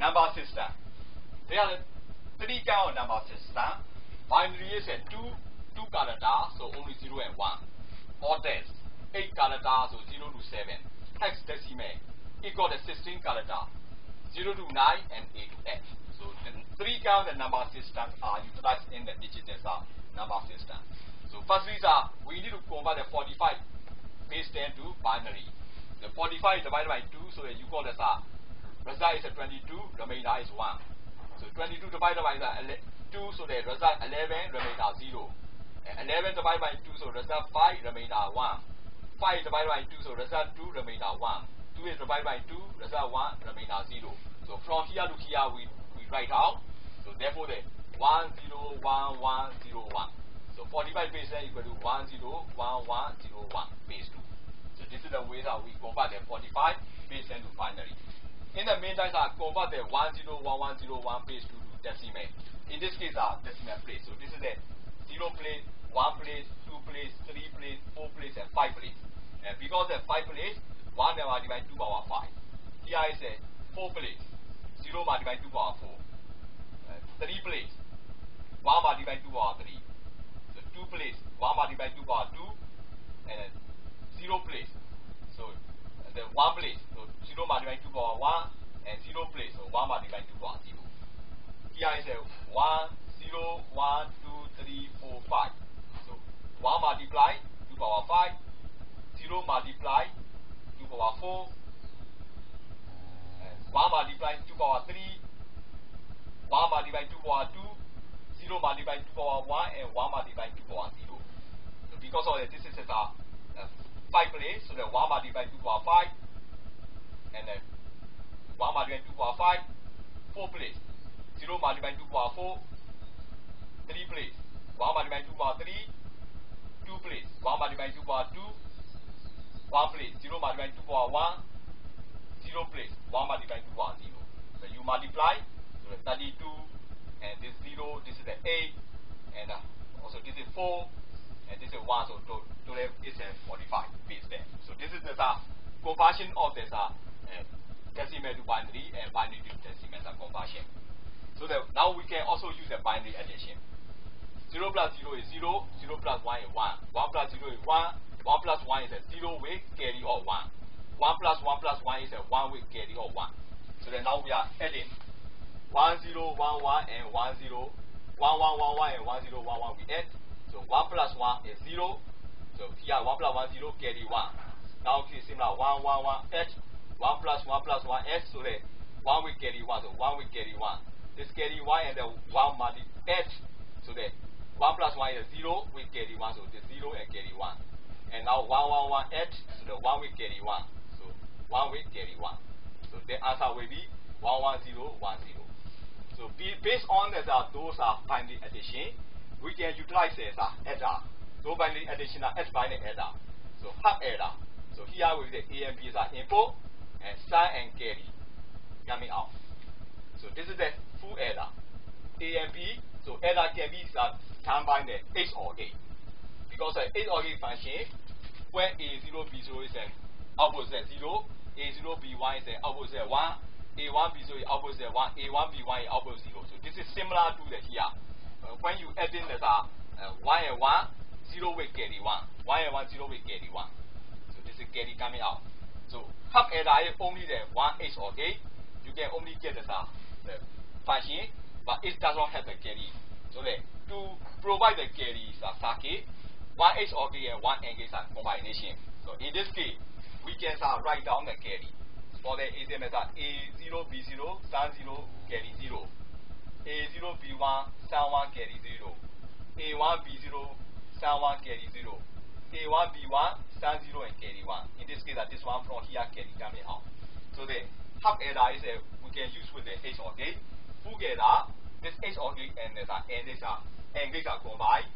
number system. There are three kind of number system. Binary is a two two character, so only zero and one. Orders eight character, so zero to seven. Hexadecimal equal to sixteen character, zero to nine and eight to eight. So the three kind of number systems are utilized in the digital uh, number system. So firstly, sir, uh, we need to convert the 45 base 10 to binary. The 45 divided by 2, so that you call this a uh, result is a 22, remainder is 1. So 22 divided by the 2, so the result 11, remainder 0. And 11 divided by 2, so result 5, remainder 1. 5 divided by 2, so result 2, remainder 1. 2 is divided by 2, result 1, remainder 0. So from here to here, we, we write out. So therefore, the 1, 0, 1, 1, 0, 1. So 45 base 10 equal to 1, 0, 1, 1, 0, 1 base 2. So this is the way that we convert the 45 base 10 to binary. In the meantime, I convert the 101101 base 2 to decimal. In this case, our decimal place. So this is the 0 place, 1 place, 2 place, 3 place, 4 place, and 5 place. And because the 5 place, 1 divided by 2 power 5. Here is a 4 place, 0 multiplied by 2 power 4. Uh, 3 place, 1 multiplied by 2 power 3. So 2 place, 1 multiplied by 2 power 2. And 0 place. So the 1 place, 0 multiplied 2 power 1 and 0 place, so 1 multiplied 2 power 0. Here is a 1, 0, 1, 2, 3, 4, 5. So 1 multiply 2 power 5, 0 multiply 2 power 4, and 1 multiply 2 power 3, 1 multiply 2 power 2, 0 multiply 2 power 1, and 1 multiply 2 power 0. So because of that, this is a uh, 5 place, so the 1 multiply 2 power 5, and then 1 multiply 2 power 5, 4 place, 0 multiply 2 power 4, 3 place, 1 multiply 2 power 3, 2 place, 1 multiply 2 power 2, 1 place, 0 multiply 2 power 1, 0 place, 1 multiply 2 power 0. So you multiply, so the 32, and this 0, this is the 8, and uh, also this is 4, and this is 1, so to, total is a 45 base there. So this is the uh, conversion of this uh, uh, decimal to binary and binary to decimal conversion. So that now we can also use a binary addition. 0 plus 0 is 0, 0 plus 1 is 1, 1 plus 0 is 1, 1 plus 1 is a 0 with carry or 1. 1 plus 1 plus 1 is a 1 with carry or 1. So then now we are adding 1 0 1 1 and 1 0 1 1 1 1 and 1 0 1 1 we add. So 1 plus 1 is 0. So here 1 plus 1 0 carry 1. Now it is similar 1 1 1 add 1 plus 1 plus 1 s so that 1 will carry 1 so 1 will carry 1. This carry 1 and the 1 multi add so that 1 plus 1 is 0 will carry 1 so the 0 and carry 1. And now 1 1 1 add so the 1 will carry 1. So 1 will carry 1. So the answer will be 1 1 0 1 0. So based on this, uh, those are binary addition, we can utilize this uh, adder. So binary addition are S binary. So half adder. So here with the A and B is input and sign and carry coming out. So this is the full adder. A and B, so adder can be combined the H or A. Because the H or A function, when A0, B0 is an output is 0, A0, B1 is an output is 1, A1, B0 is output is 1, A1, B1 is output 0. So this is similar to the here. Uh, when you add in the uh, uh, 1 and 1, 0 will carry 1. 1 and 1, 0 will carry 1. So this is carry coming out. So adder is only the 1 H or A. You can only get the, uh, the function, but it does not have the carry. So that to provide the carry uh, circuit, 1 H or A and 1 N is a combination. So in this case, we can uh, write down the carry. For the AC method, A0, B0, sun 0, carry 0. A0, B1, sun 1, carry 0. A1, B0, sun 1, carry 0. A1, B1, sun 0 and carry 1. In this case, uh, this one from here carry coming out. So the half adder is uh, we can use with the H or A. Full adder, this H or A and the uh, and this uh, and this are combined.